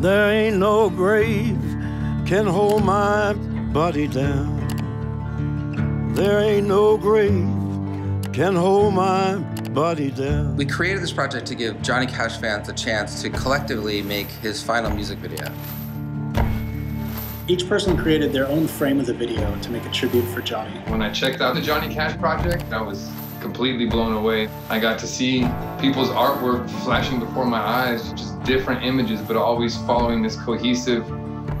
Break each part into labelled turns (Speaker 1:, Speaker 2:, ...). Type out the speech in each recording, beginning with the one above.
Speaker 1: There ain't no grave can hold my body down. There ain't no grave can hold my body down.
Speaker 2: We created this project to give Johnny Cash fans a chance to collectively make his final music video.
Speaker 3: Each person created their own frame of the video to make a tribute for Johnny.
Speaker 4: When I checked out the Johnny Cash project, I was completely blown away. I got to see people's artwork flashing before my eyes, just different images, but always following this cohesive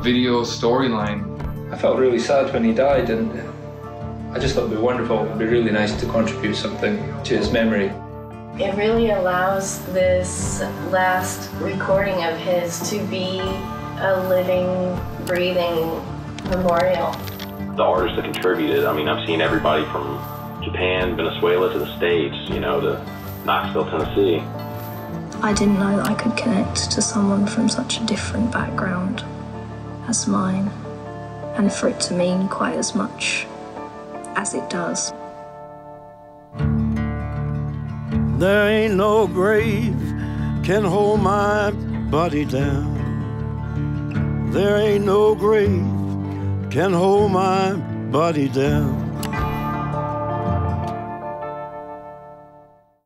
Speaker 4: video storyline.
Speaker 5: I felt really sad when he died, and I just thought it'd be wonderful. It'd be really nice to contribute something to his memory.
Speaker 6: It really allows this last recording of his to be a living, breathing memorial.
Speaker 7: The artists that contributed, I mean, I've seen everybody from Japan, Venezuela to the States, you know, to Knoxville, Tennessee.
Speaker 8: I didn't know that I could connect to someone from such a different background as mine, and for it to mean quite as much as it does.
Speaker 1: There ain't no grave can hold my body down. There ain't no grave can hold my body down.